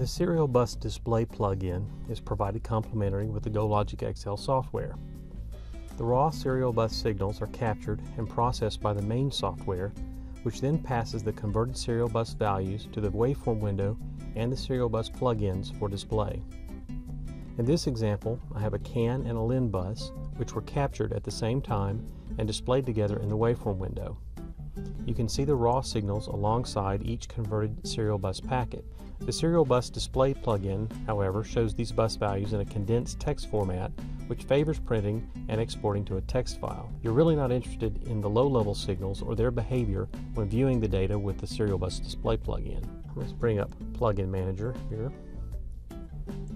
The Serial Bus Display plugin is provided complimentary with the GoLogic XL software. The raw serial bus signals are captured and processed by the main software, which then passes the converted serial bus values to the waveform window and the serial bus plugins for display. In this example, I have a CAN and a LIN bus, which were captured at the same time and displayed together in the waveform window. You can see the raw signals alongside each converted serial bus packet. The serial bus display plugin, however, shows these bus values in a condensed text format which favors printing and exporting to a text file. You're really not interested in the low-level signals or their behavior when viewing the data with the serial bus display plugin. Let's bring up Plugin Manager here.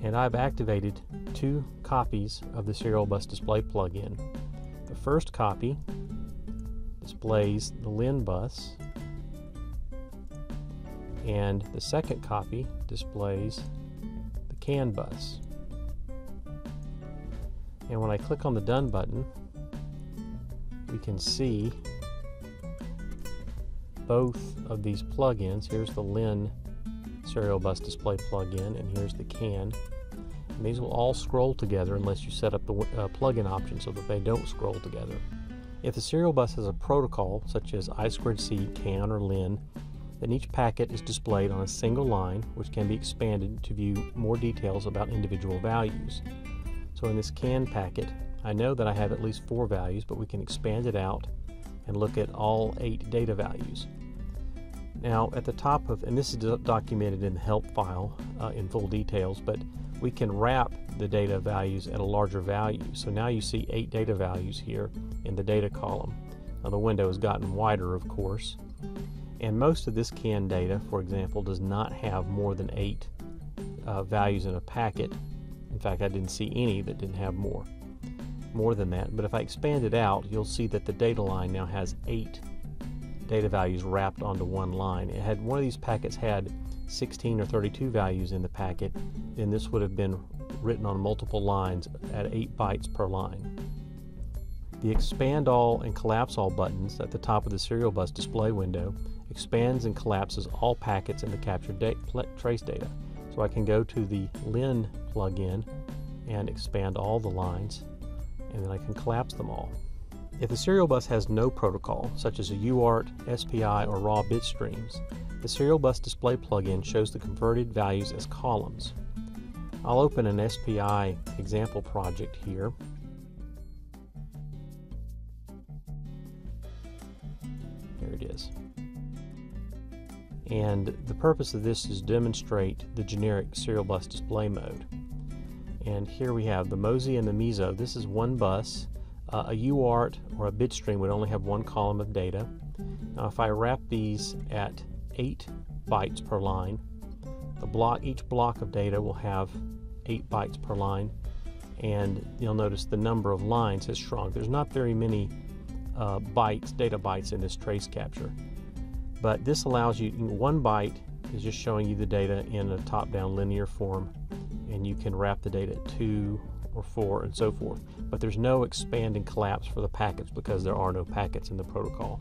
And I've activated two copies of the serial bus display plugin. The first copy displays the LIN bus and the second copy displays the CAN bus. And when I click on the Done button, we can see both of these plugins. Here's the LIN serial bus display plugin, and here's the CAN. And these will all scroll together unless you set up the uh, plugin option so that they don't scroll together. If the serial bus has a protocol, such as I2C, CAN, or LIN, then each packet is displayed on a single line, which can be expanded to view more details about individual values. So in this CAN packet, I know that I have at least four values, but we can expand it out and look at all eight data values. Now at the top of, and this is documented in the help file uh, in full details, but we can wrap the data values at a larger value. So now you see eight data values here in the data column. Now the window has gotten wider, of course, and most of this CAN data, for example, does not have more than eight uh, values in a packet. In fact, I didn't see any that didn't have more, more than that. But if I expand it out, you'll see that the data line now has eight data values wrapped onto one line. It had one of these packets had 16 or 32 values in the packet, then this would have been written on multiple lines at 8 bytes per line. The expand all and collapse all buttons at the top of the serial bus display window expands and collapses all packets in the captured da trace data. So I can go to the LIN plugin and expand all the lines and then I can collapse them all. If the serial bus has no protocol, such as a UART, SPI, or raw bit streams, the serial bus display plugin shows the converted values as columns. I'll open an SPI example project here. Here it is. And the purpose of this is to demonstrate the generic serial bus display mode. And here we have the MOSI and the MISO. This is one bus uh, a UART or a bit stream would only have one column of data. Now if I wrap these at 8 bytes per line, the block, each block of data will have 8 bytes per line and you'll notice the number of lines has shrunk. There's not very many uh, bytes, data bytes in this trace capture. But this allows you, one byte is just showing you the data in a top-down linear form and you can wrap the data at 2 or 4 and so forth. But there's no expand and collapse for the packets because there are no packets in the protocol.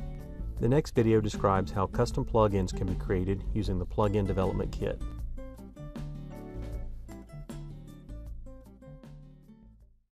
The next video describes how custom plugins can be created using the Plugin Development Kit.